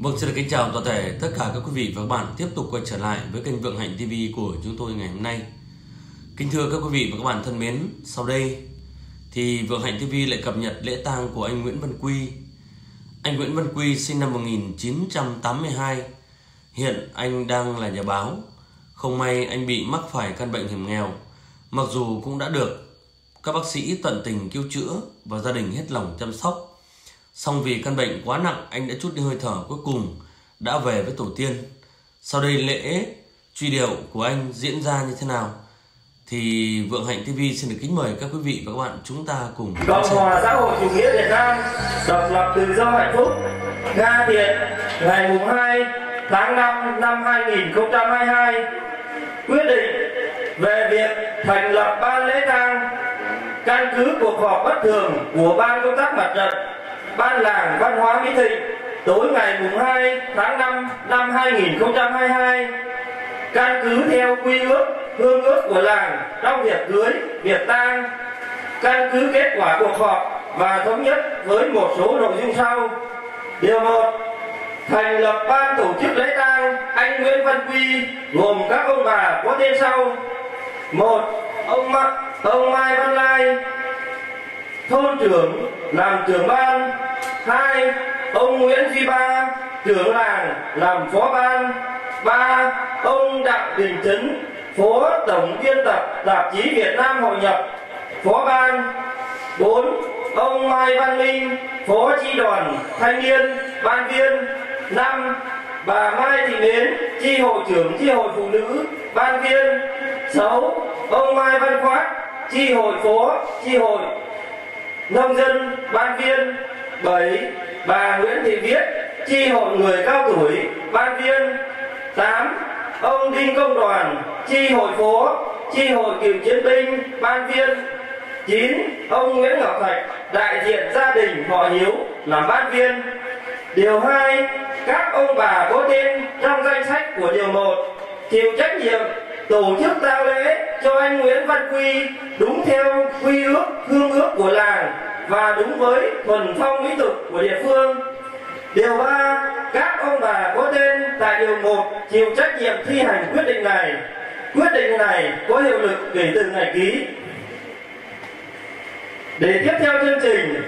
Vâng, xin được kính chào toàn thể tất cả các quý vị và các bạn tiếp tục quay trở lại với kênh Vượng Hạnh TV của chúng tôi ngày hôm nay. Kính thưa các quý vị và các bạn thân mến, sau đây thì Vượng Hạnh TV lại cập nhật lễ tang của anh Nguyễn Văn Quy. Anh Nguyễn Văn Quy sinh năm 1982. Hiện anh đang là nhà báo. Không may anh bị mắc phải căn bệnh hiểm nghèo. Mặc dù cũng đã được các bác sĩ tận tình cứu chữa và gia đình hết lòng chăm sóc Xong vì căn bệnh quá nặng, anh đã chút đi hơi thở cuối cùng, đã về với tổ tiên. Sau đây lễ truy điệu của anh diễn ra như thế nào? Thì Vượng Hạnh TV xin được kính mời các quý vị và các bạn chúng ta cùng Cộng hòa xã hội chủ nghĩa Việt Nam độc lập tự do hạnh phúc Nga Thiện ngày mùng 2 tháng 5 năm 2022 quyết định về việc thành lập ban lễ tang căn cứ cuộc họp bất thường của ban công tác mặt trận Ban làng văn hóa Mỹ Thịnh tối ngày mùng 2 tháng 5 năm 2022 căn cứ theo quy ước hương ước của làng trong việc cưới, việc tang căn cứ kết quả cuộc họp và thống nhất với một số nội dung sau. Điều một thành lập ban tổ chức lễ tang anh Nguyễn Văn Quy gồm các ông bà có tên sau. Một ông Mạc, ông Mai Văn Lai thôn trưởng làm trưởng ban, hai, ông nguyễn duy ba, trưởng làng làm phó ban, ba, ông đặng đình trấn, phó tổng biên tập tạp chí việt nam hội nhập, phó ban, bốn, ông mai văn minh, phó chi đoàn thanh niên, ban viên, năm, bà mai thị mến chi hội trưởng chi hội phụ nữ, ban viên, sáu, ông mai văn khoát chi hội phố chi hội nông dân ban viên bảy Bà Nguyễn Thị Viết, chi hội người cao tuổi, ban viên tám Ông Đinh Công Đoàn, chi hội phố, chi hội cựu chiến binh, ban viên chín Ông Nguyễn Ngọc Thạch, đại diện gia đình họ Hiếu, làm ban viên. Điều hai Các ông bà có tên trong danh sách của điều một chịu trách nhiệm tổ chức tang lễ cho anh Nguyễn Văn Quy đúng theo quy ước hương ước của làng và đúng với thuần phong mỹ tục của địa phương. Điều 3. Các ông bà có tên tại điều 1 chịu trách nhiệm thi hành quyết định này. Quyết định này có hiệu lực kể từ ngày ký. Để tiếp theo chương trình,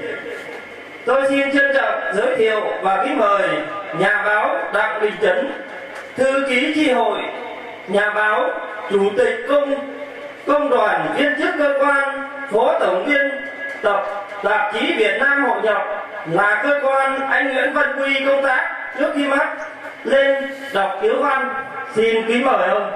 tôi xin trân trọng giới thiệu và kính mời nhà báo Đặng Đình Trấn, thư ký chi hội, nhà báo, chủ tịch công công đoàn viên chức cơ quan, phó tổng biên tập tạp chí Việt Nam hội nhập là cơ quan anh Nguyễn Văn Quy công tác trước khi mất lên đọc tiếu văn xin kính mời ông.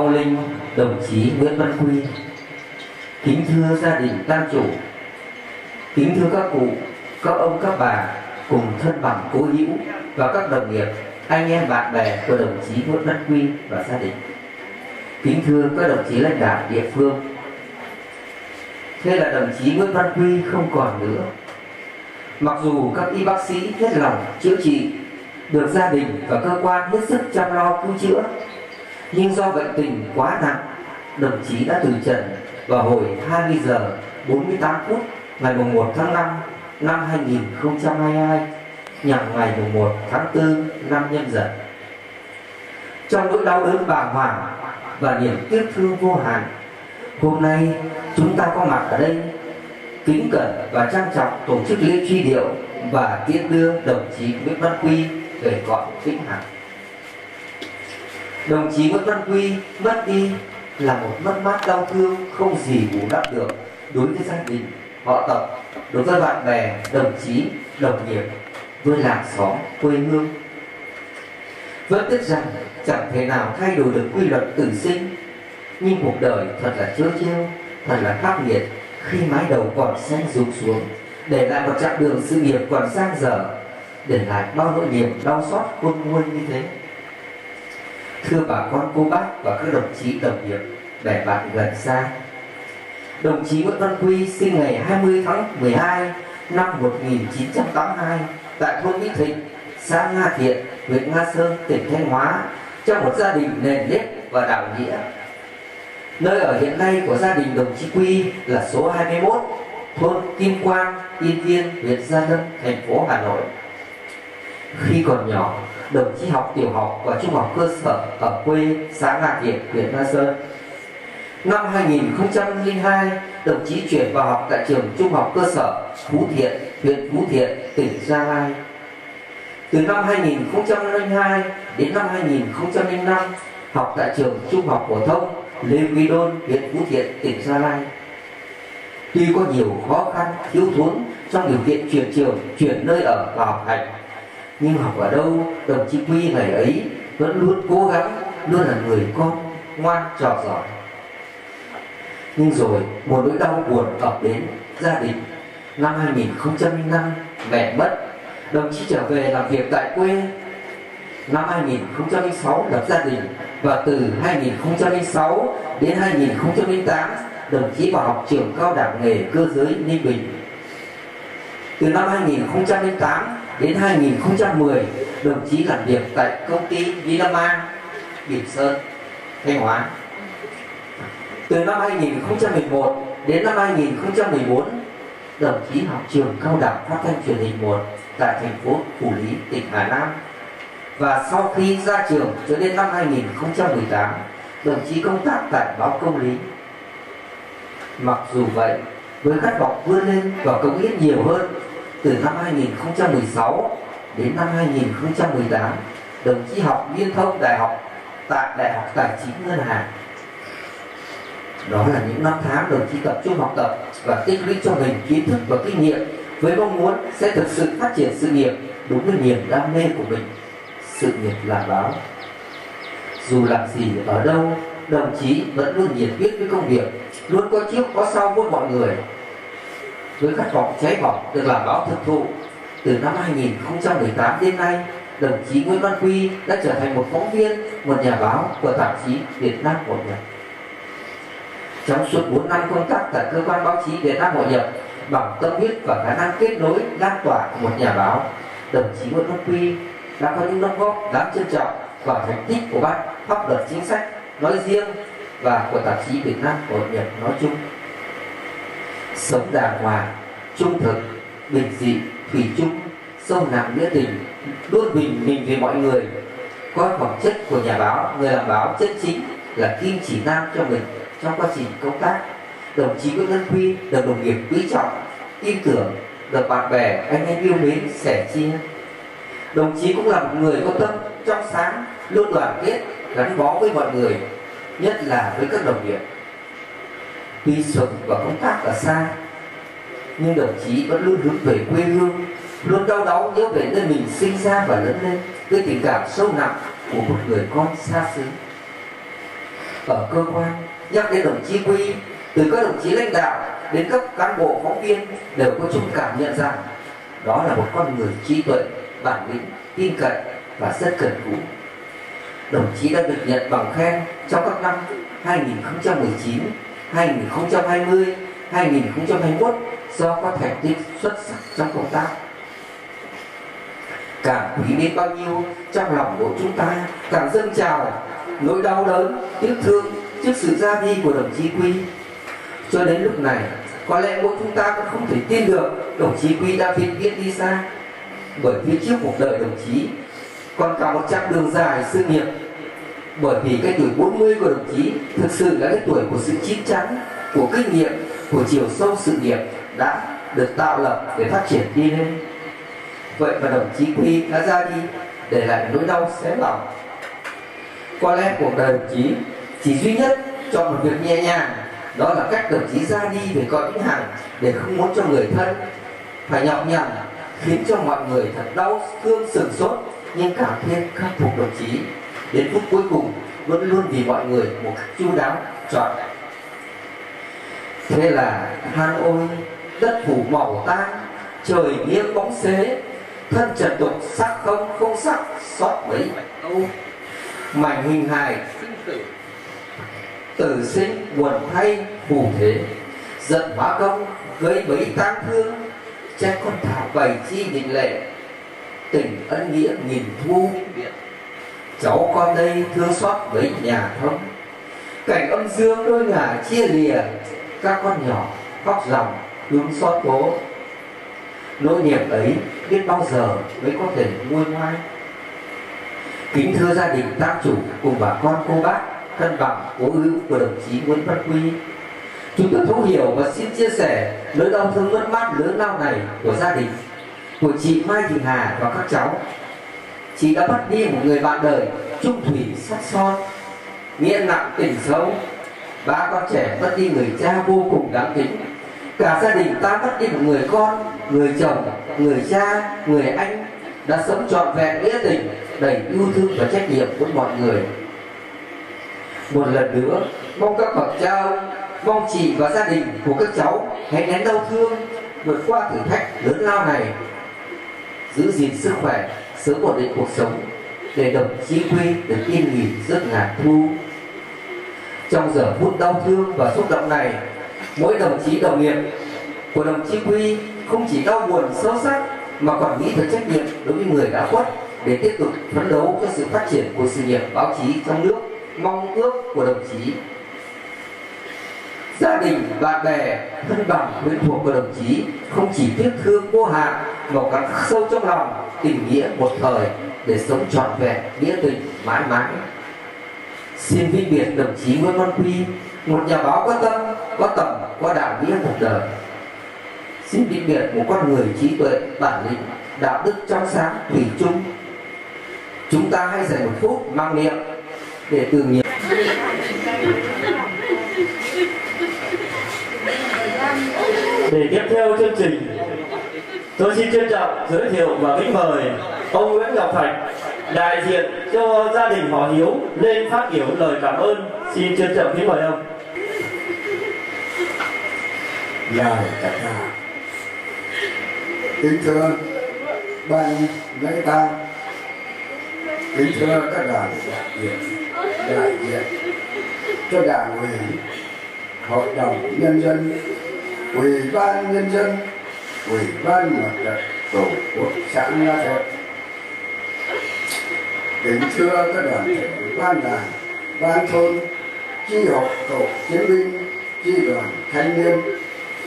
Thưa linh đồng chí Nguyễn Văn Quy. Kính thưa gia đình tam chủ. Kính thưa các cụ, các ông, các bà Cùng thân bằng cố hữu và các đồng nghiệp Anh em bạn bè của đồng chí Nguyễn Văn Quy và gia đình. Kính thưa các đồng chí lãnh đạo địa phương. Thế là đồng chí Nguyễn Văn Quy không còn nữa. Mặc dù các y bác sĩ hết lòng chữa trị Được gia đình và cơ quan hết sức chăm lo cứu chữa nhưng do bệnh tình quá nặng, đồng chí đã từ trần vào hồi 20 giờ 48 phút ngày 1 tháng 5 năm 2022 nhằm ngày 1 tháng 4 năm nhâm dần. Trong nỗi đau đớn bàng hoàng và niềm tiếc thương vô hạn, hôm nay chúng ta có mặt ở đây, kính cẩn và trang trọng tổ chức lễ truy điệu và tiễn đưa đồng chí Nguyễn Văn Quy về cõi vĩnh hằng đồng chí Nguyễn Văn Quy mất đi là một mất mát đau thương không gì bù đắp được đối với gia đình, họ tộc, đối với bạn bè, đồng chí, đồng nghiệp, với làng xóm, quê hương. Vẫn tiếc rằng chẳng thể nào thay đổi được quy luật tử sinh, nhưng cuộc đời thật là trớ trêu, thật là khắc nghiệt khi mái đầu còn xanh rụng xuống, để lại một chặng đường sự nghiệp còn sang dở. để lại bao nỗi niềm đau xót khôn nguôi như thế thưa bà con cô bác và các đồng chí đồng nghiệp bè bạn gần xa đồng chí Nguyễn Văn Quy sinh ngày 20 tháng 12 năm 1982 tại thôn Mỹ Thịnh, xã Nga Thiện, huyện Nga Sơn, tỉnh Thanh Hóa trong một gia đình nền nếp và đạo nghĩa. Nơi ở hiện nay của gia đình đồng chí Quy là số 21, thôn Kim Quan, Yên Viên, huyện Gia Lâm, thành phố Hà Nội. Khi còn nhỏ, đồng chí học tiểu học và trung học cơ sở ở quê xã Nga Thiện, huyện Na Sơn. Năm 2002, đồng chí chuyển vào học tại trường trung học cơ sở Phú Thiện, huyện Phú Thiện, tỉnh Gia Lai. Từ năm 2002 đến năm 2005, học tại trường trung học phổ thông Lê Quý Đôn, huyện Phú Thiện, tỉnh Gia Lai. Tuy có nhiều khó khăn, thiếu thốn trong điều kiện chuyển trường, chuyển nơi ở và học hành, nhưng học ở đâu, đồng chí Quy ngày ấy vẫn luôn cố gắng, luôn là người con ngoan trò giỏi. Nhưng rồi một nỗi đau buồn ập đến gia đình. Năm 2005 mẹ mất đồng chí trở về làm việc tại quê. Năm 2006 lập gia đình và từ 2006 đến 2008 đồng chí vào học trường cao đẳng nghề cơ giới Ninh Bình. Từ năm 2008 đến 2010 đồng chí làm việc tại công ty Vinama Bình Sơn Thanh Hóa từ năm 2011 đến năm 2014 đồng chí học trường cao đẳng phát thanh truyền hình 1 tại thành phố Phủ Lý, tỉnh Hà Nam. Và sau khi ra trường cho đến năm 2018, đồng chí công tác tại báo Công lý. Mặc dù vậy, với khát vọng vươn lên và công hiến nhiều hơn, từ năm 2016 đến năm 2018, đồng chí học liên thông đại học tại Đại học Tài chính Ngân hàng. Đó là những năm tháng đồng chí tập trung học tập và tích lũy cho mình kiến thức và kinh nghiệm với mong muốn sẽ thực sự phát triển sự nghiệp đúng với niềm đam mê của mình. Sự nghiệp làm báo. Dù làm gì ở đâu đồng chí vẫn luôn nhiệt huyết với công việc luôn có trước có sau với mọi người với khát vọng cháy bỏng được làm báo thực thụ từ năm 2018 đến nay, đồng chí Nguyễn Văn Quy đã trở thành một phóng viên, một nhà báo của tạp chí Việt Nam Hội nhập. Trong suốt 4 năm công tác tại cơ quan báo chí Việt Nam hội nhập, bằng tâm huyết và khả năng kết nối, lan tỏa của một nhà báo, đồng chí Nguyễn Văn Quy đã có những đóng góp đáng trân trọng vào thành tích của ban pháp luật chính sách nói riêng và của tạp chí Việt Nam hội nhập nói chung sống đàng hoàng trung thực, bình dị, thủy chung, sâu nặng nghĩa tình, luôn bình mình vì mọi người. Coi phẩm chất của nhà báo, người làm báo chân chính là kim chỉ nam cho mình trong quá trình công tác. Đồng chí Nguyễn Văn Quy được đồng nghiệp quý trọng, tin tưởng được bạn bè, anh em yêu mến, sẻ chia. Đồng chí cũng là một người có tâm, trong sáng, luôn đoàn kết, gắn bó với mọi người, nhất là với các đồng nghiệp tuy sống và công tác ở xa. Nhưng đồng chí vẫn luôn hướng về quê hương, luôn đau đáu nhớ về nơi mình sinh ra và lớn lên với tình cảm sâu nặng của một người con xa xứ. Ở cơ quan, nhắc đến đồng chí quy, từ các đồng chí lãnh đạo đến các cán bộ phóng viên đều có chung cảm nhận rằng đó là một con người trí tuệ, bản lĩnh, tin cậy và rất cần cù đồng chí đã được nhận bằng khen trong các năm 2019 2020 2021 do có thành tích xuất sắc trong công tác càng quý đến bao nhiêu trong lòng của chúng ta càng dâng trào nỗi đau đớn tiếc thương trước sự ra đi của đồng chí Quy. Cho đến lúc này, có lẽ mỗi chúng ta cũng không thể tin được đồng chí Quy đã viết viết đi xa. Bởi phía trước cuộc đời đồng chí còn cả một chặng đường dài sự nghiệp. Bởi vì cái tuổi 40 của đồng chí thực sự là cái tuổi của sự chín chắn, của kinh nghiệm, của chiều sâu sự nghiệp đã được tạo lập để phát triển đi lên. Vậy mà đồng chí Quy đã ra đi để lại nỗi đau xé lòng. Có lẽ cuộc đời đồng chí chỉ duy nhất cho một việc nhẹ nhàng đó là cách đồng chí ra đi về cõi vĩnh hằng để không muốn cho người thân phải nhọc nhằn khiến cho mọi người thật đau thương sừng sốt nhưng cảm thêm khắc phục đồng chí đến phút cuối cùng vẫn luôn vì mọi người một cách chu đáo chọn thế là than ôi, đất phủ màu tan trời nghiêng bóng xế, thân trần tục sắc không không sắc, xót mấy câu mảnh hình hài sinh tử. Tử sinh buồn thay, phù thế. Giận hóa công, gây bấy tang thương. Che con thả bày chi định lệ. Tình ân nghĩa nghìn thu cháu con đây thương xót với nhà thống. Cảnh âm dương đôi ngả chia lìa, các con nhỏ khóc lòng hướng xót bố nỗi niềm ấy biết bao giờ mới có thể nguôi ngoai. Kính thưa gia đình tam chủ cùng bà con cô bác, thân bằng, cố hữu của đồng chí nguyễn văn quy. Chúng tôi thấu hiểu và xin chia sẻ nỗi đau thương mất mát lớn lao này của gia đình, của chị mai thị hà và các cháu chị đã mất đi một người bạn đời, trung thủy sắt son nghĩa nặng tình sâu ba con trẻ mất đi người cha vô cùng đáng kính. Cả gia đình ta mất đi một người con, người chồng, người cha, người anh đã sống trọn vẹn nghĩa tình, đầy yêu thương và trách nhiệm của mọi người. Một lần nữa, mong các bậc cha ông, mong chị và gia đình của các cháu hãy nén đau thương vượt qua thử thách lớn lao này. Giữ gìn sức khỏe sớm ổn định cuộc sống, để đồng chí quy được yên nghỉ giấc ngàn thu. Trong giờ phút đau thương và xúc động này, mỗi đồng chí đồng nghiệp của đồng chí quy không chỉ đau buồn sâu sắc mà còn nghĩ tới trách nhiệm đối với người đã khuất để tiếp tục phấn đấu cho sự phát triển của sự nghiệp báo chí trong nước, mong ước của đồng chí. Gia đình, bạn bè, thân bằng quyến thuộc của đồng chí không chỉ tiếc thương vô hạn mà còn khắc sâu trong lòng tình nghĩa một thời để sống trọn vẹn, nghĩa tình, mãi mãi. Xin vinh biệt đồng chí nguyễn văn quy, một nhà báo có tâm, có tầm, có đạo nghĩa một đời. Xin vinh biệt một con người trí tuệ, bản lĩnh, đạo đức trong sáng, thủy chung. Chúng ta hãy dành một phút mang niệm để từ nghiệp để tiếp theo chương trình tôi xin trân trọng giới thiệu và kính mời ông Nguyễn Ngọc Thạch, đại diện cho gia đình họ Hiếu lên phát biểu lời cảm ơn. Xin trân trọng kính mời ông. Lời tất cả kính thưa ban lễ tang kính thưa các đoàn đại diện đại diện cho đảng ủy, hội đồng nhân dân, ủy ban nhân dân ủy ban mặt trận tổ quốc xã nga thuận kính thưa các đoàn thể ban đảng ban thôn chi hội tổ chiến binh chi đoàn thanh niên,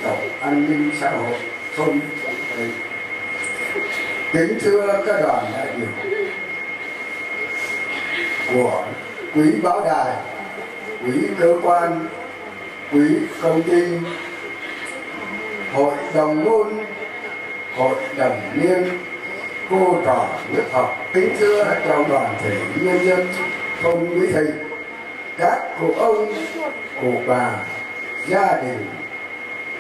tổ an ninh xã hội, thôn kính thưa các đoàn đại biểu của quý báo đài, quý cơ quan, quý công ty, hội đồng môn hội đồng niên, cô trò lớp học, kính thưa trong đoàn thể nhân dân, thôn mỹ thị các cụ ông, cụ bà, gia đình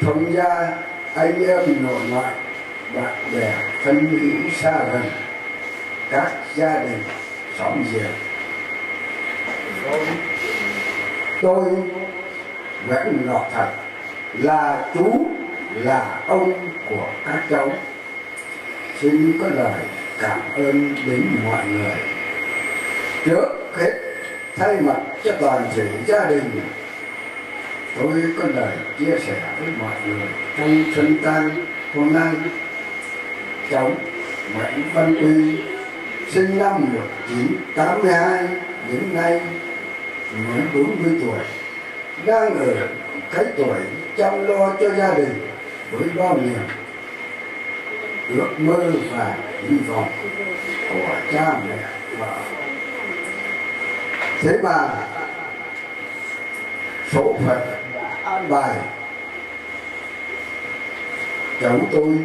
thông gia, anh em nội ngoại, bạn bè, thân hữu xa gần, các gia đình xóm giềng. Tôi vẫn ngọc thật là chú là ông của các cháu. Xin có lời cảm ơn đến mọi người. Trước hết, thay mặt cho toàn thể gia đình, tôi có lời chia sẻ với mọi người trong thân tang hôm nay. Cháu Nguyễn Văn Uy, sinh năm 1982 đến nay mới 40 tuổi, đang ở cái tuổi chăm lo cho gia đình với bao niềm. Ước mơ và hy vọng của cha mẹ vợ thế mà số phận đã an bài. Cháu tôi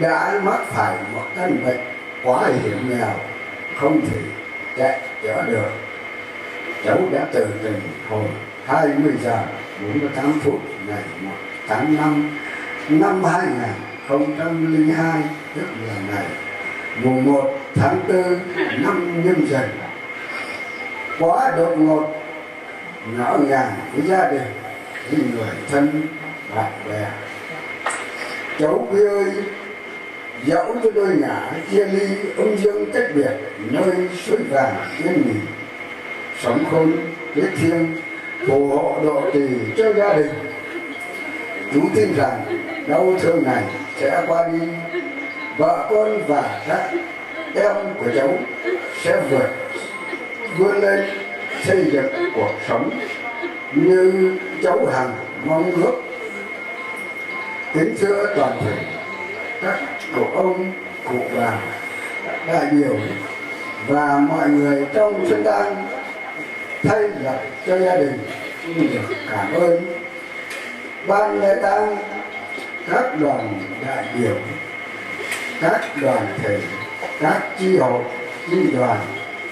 đã mắc phải một căn bệnh quá hiểm nghèo, không thể chạy chữa được. Cháu đã từ tình hồi 20 giờ 48 phút ngày 1 tháng 5 năm 2002 tức là ngày mùng 1 tháng 4 năm nhâm dần quá đột ngột ngỡ ngàng với gia đình, với người thân, bạn bè. Cháu quý ơi dẫu cho đôi ngã chia ly ông dương cách biệt nơi suối vàng yên nghỉ. Sống khôn, biết thiêng, phù hộ độ trì cho gia đình. Chú tin rằng đau thương này sẽ qua đi. Vợ con và các em của cháu sẽ vượt, vươn lên xây dựng cuộc sống như cháu hằng mong ước. Kính thưa toàn thể các cụ ông, cụ bà đại biểu và mọi người trong sân đan thay lập cho gia đình được cảm ơn. Ban lễ tang các đoàn đại biểu, các đoàn thể, các chi hội chi đoàn,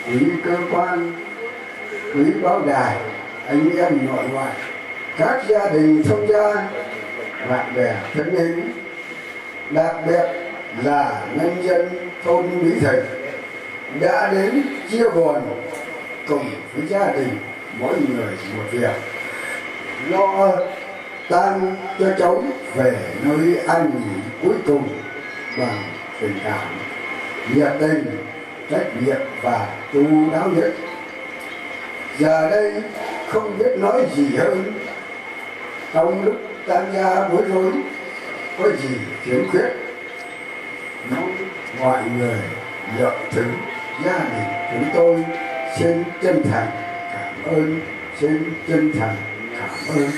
quý cơ quan, quý báo đài, anh em nội ngoại, các gia đình thông gia bạn bè thân mến, đặc biệt là nhân dân thôn Mỹ Thịnh đã đến chia buồn cùng với gia đình mỗi người một việc. Lo tang cho cháu về nơi an nghỉ cuối cùng bằng tình cảm. Nhiệt tình trách nhiệm và chu đáo nhất. Giờ đây không biết nói gì hơn. Trong lúc tham gia bối rối, có gì khiếm khuyết? Mong mọi người nhận thứ gia đình chúng tôi xin chân thành cảm ơn, xin chân thành cảm ơn.